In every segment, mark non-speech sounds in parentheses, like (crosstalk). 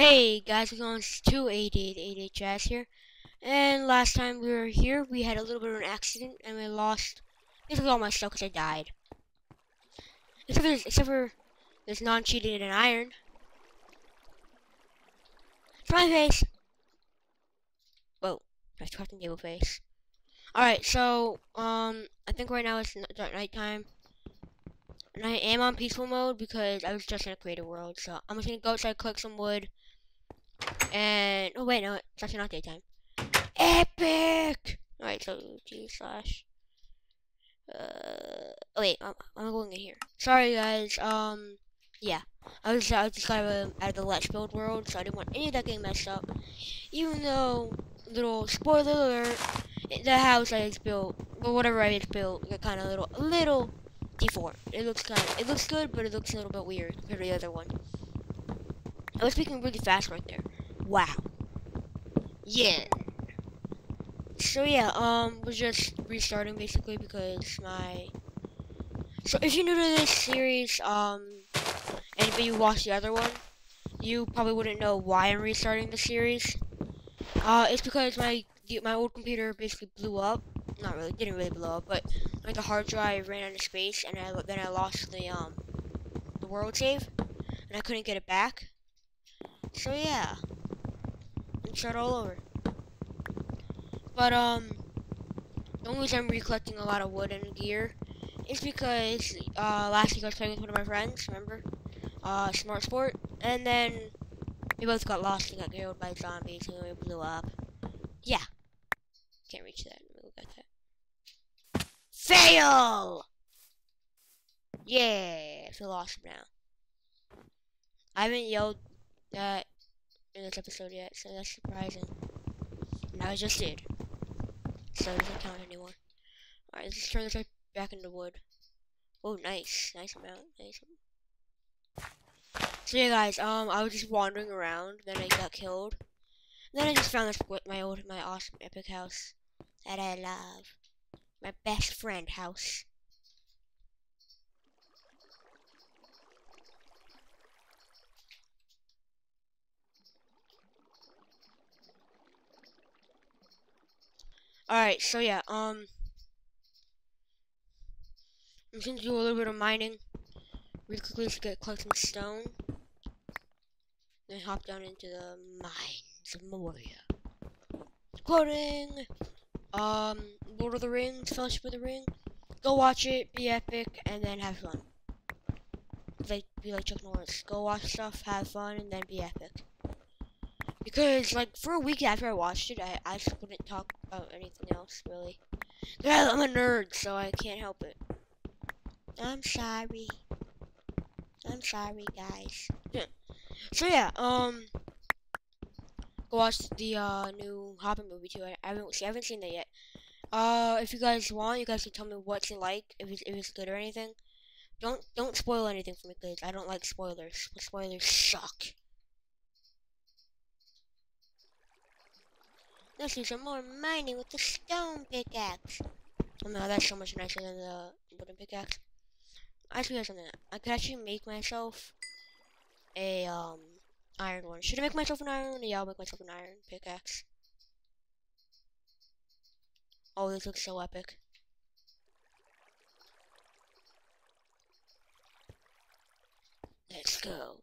Hey guys, it's on 2888 Jazz here. And last time we were here, we had a little bit of an accident and we lost basically all my stuff because I died. Except for, except for this non-cheated and iron. My face! Whoa, that's crafting table face. Alright, so, um, I think right now it's night time. And I am on peaceful mode because I was just in a creative world. So I'm just gonna go outside, collect some wood. And, oh wait, no, it's actually not daytime. Epic! Alright, so G slash. Uh, oh wait, I'm, I'm going in here. Sorry guys, um, yeah. I was, I just kind of out of the Let's Build world, so I didn't want any of that getting messed up. Even though, little spoiler alert, the house I just built, or whatever I just built, got kind of little, little D4. It looks kind of, it looks good, but it looks a little bit weird compared to the other one. I was speaking really fast right there. Wow. Yeah. So yeah, um, we're just restarting basically because my. So if you're new to this series, um, and if you watched the other one, you probably wouldn't know why I'm restarting the series. Uh, it's because my my old computer basically blew up not really, didn't really blow up, but like the hard drive ran out of space, and I then I lost the um the world save, and I couldn't get it back. So yeah, and start all over. But um, the only reason I'm recollecting a lot of wood and gear is because uh last week I was playing with one of my friends, remember? Uh, Smart Sport, and then we both got lost and got killed by zombies, and we blew up. Yeah, can't reach that. Look at that. Fail! Yeah, I feel awesome now. I haven't yelled that in this episode yet, so that's surprising. And I just did. So it doesn't count anymore. Alright, let's turn this right back into wood. Oh, nice. Nice amount. Nice. So yeah, guys, um, I was just wandering around, then I got killed. then I just found this, my old, my awesome epic house that I love my best friend house. Alright, so yeah, um, I'm gonna do a little bit of mining really quickly to get collect some stone. Then hop down into the mines of Moria. Quoting! um, Lord of the Rings, Fellowship of the Ring. Go watch it, be epic, and then have fun. Like, be like Chuck Norris. Go watch stuff, have fun, and then be epic. Because, like, for a week after I watched it, I, I just couldn't talk about anything else, really. Yeah, I'm a nerd, so I can't help it. I'm sorry. I'm sorry, guys. so, yeah, um go watch the uh, new Hobbit movie too. I, haven't see, I haven't seen that yet. Uh, if you guys want, you guys can tell me what you like, if it's, if it's good or anything. Don't don't spoil anything for me, please. I don't like spoilers. Spoilers suck. Let's do some more mining with the stone pickaxe. Oh no, that's so much nicer than the wooden pickaxe. I have something. I could actually make myself a um iron one. Should I make myself an iron one? Yeah, I'll make myself an iron pickaxe. Oh, this looks so epic. Let's go.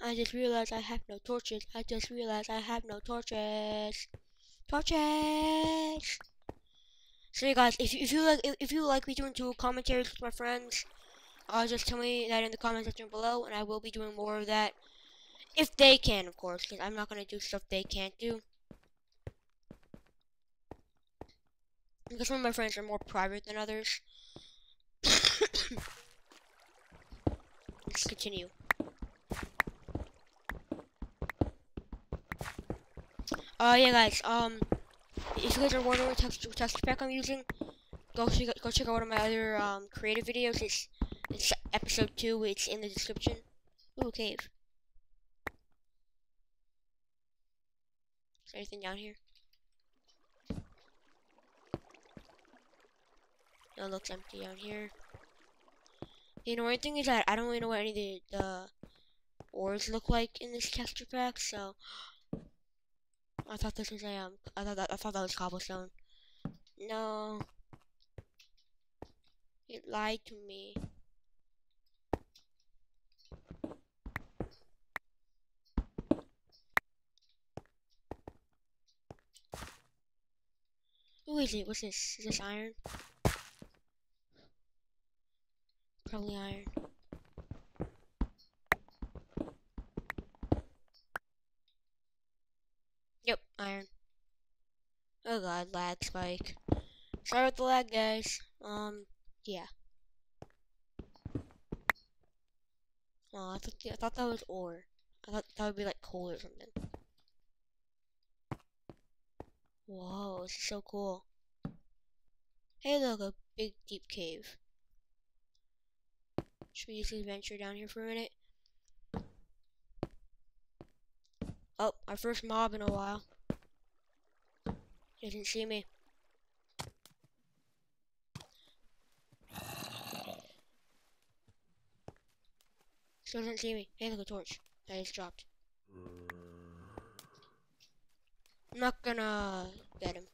I just realized I have no torches. I just realized I have no torches. Torches! So you guys, if you, if you like if you like me doing two commentaries with my friends, uh, just tell me that in the comment section below, and I will be doing more of that. If they can, of course, because I'm not going to do stuff they can't do. Because some of my friends are more private than others. (coughs) Let's continue. Uh, yeah, guys, um, if you guys are wondering what texture, pack I'm using, go, check go check out one of my other, um, creative videos. It's it's episode 2, it's in the description. Ooh, cave. Is anything down here? No, it looks empty down here. The annoying thing is that I don't really know what any of the, the ores look like in this texture pack, so I thought this was a um I thought that I thought that was cobblestone. No. It lied to me. Who is it? What's this? Is this iron? Probably iron. Yep, iron. Oh god, lag spike. Sorry about the lag, guys. Um, yeah. Oh, I thought I thought that was ore. I thought that would be like coal or something. Whoa, this is so cool. Hey, look, a big deep cave. Should we just venture down here for a minute? Oh, our first mob in a while. He didn't see me. Still doesn't see me. Hey, look, a torch. That is dropped. I'm not gonna get him.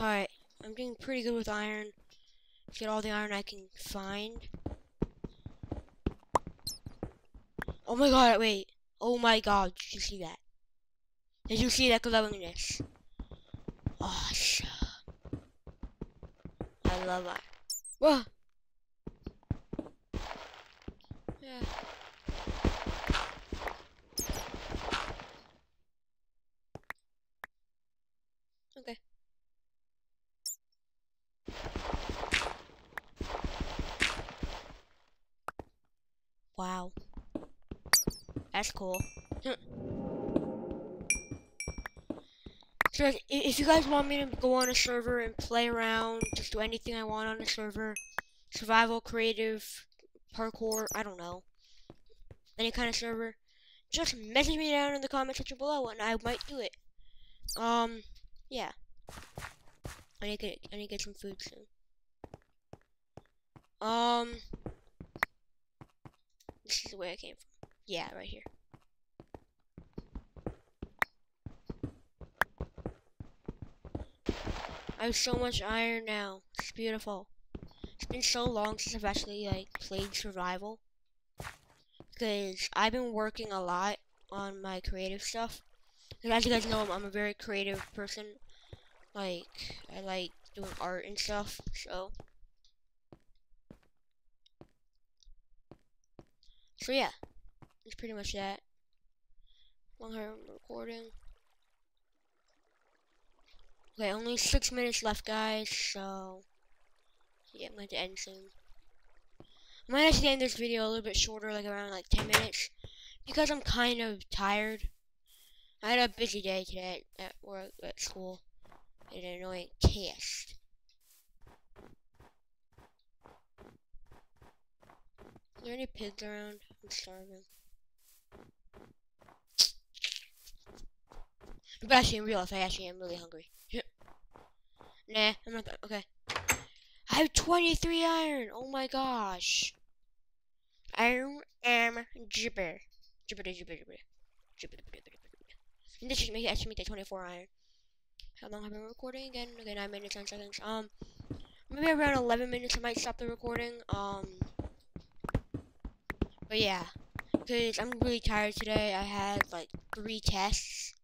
Alright, I'm doing pretty good with iron. Get all the iron I can find. Oh my god, wait. Oh my god, did you see that? Did you see that glowiness? Oh, shit. I love iron. Whoa! Yeah. Okay. Wow. That's cool. so if you guys want me to go on a server and play around, just do anything I want on a server, survival, creative, parkour, I don't know, any kind of server, just message me down in the comment section below and I might do it. Um, yeah. I need to get, I need to get some food soon. Um, this is the way I came from. Yeah, right here. I have so much iron now. It's beautiful. It's been so long since I've actually like played survival. Because I've been working a lot on my creative stuff. Because as you guys know, I'm, a very creative person. Like, I like doing art and stuff, so. So yeah, it's pretty much that. Long I'm recording. Okay, only six minutes left, guys, so... Yeah, I'm going to end soon. I might actually end this video a little bit shorter, like around like 10 minutes, because I'm kind of tired. I had a busy day today at work, at school, and an annoying test. Are there any pigs around? I'm starving. But actually, in real life, I actually am really hungry. Nah, I'm not. Okay. I have 23 iron! Oh my gosh! I am jibber. Jibber, jibber, jibber. Jibber, jibber, jibber. And this should make, actually make that 24 iron. How long have I been recording again? Okay, 9 minutes, 10 seconds. Um, maybe around 11 minutes I might stop the recording. Um, but yeah, because I'm really tired today. I had like three tests,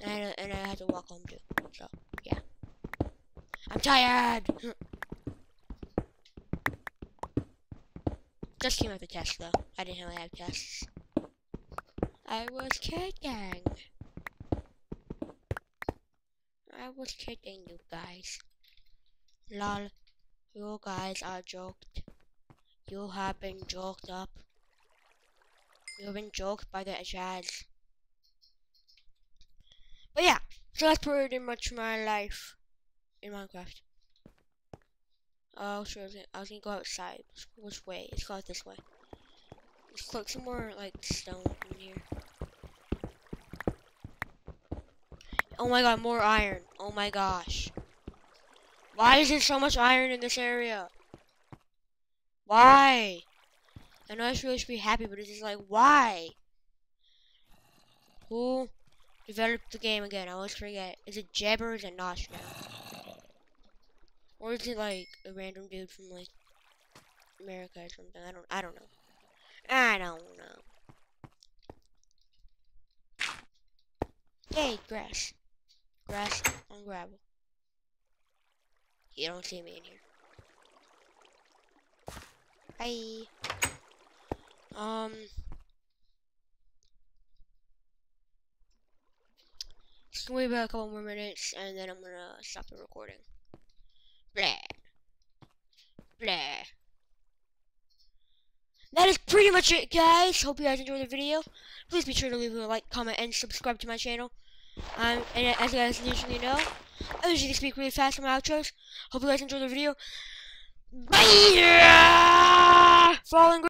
and I, and I had to walk home too. So yeah, I'm tired. (laughs) Just came out the test though. I didn't really have tests. I was kidding. I was kidding, you guys. Lol, you guys are joked. You have been joked up. You've been joked by the jazz. But yeah, so that's pretty much my life in Minecraft. Oh, sure. I was, gonna, go outside. Which way? Let's go out this way. Let's look some more like stone in here. Oh my god, more iron. Oh my gosh. Why is there so much iron in this area? Why? I know I really should be happy, but it's just like, why? Who developed the game again? I always forget. Is it Jeb or is it Notch? Or is it like a random dude from like America or something? I don't I don't know. I don't know. Hey, grass. Grass on gravel. You don't see me in here. Hi. Um. Wait about a couple more minutes, and then I'm gonna stop the recording. Blah. Blah. That is pretty much it, guys. Hope you guys enjoyed the video. Please be sure to leave a like, comment, and subscribe to my channel. Um, and as you guys usually know, I usually speak really fast in my outros. Hope you guys enjoyed the video. Bye! Falling